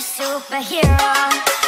superhero.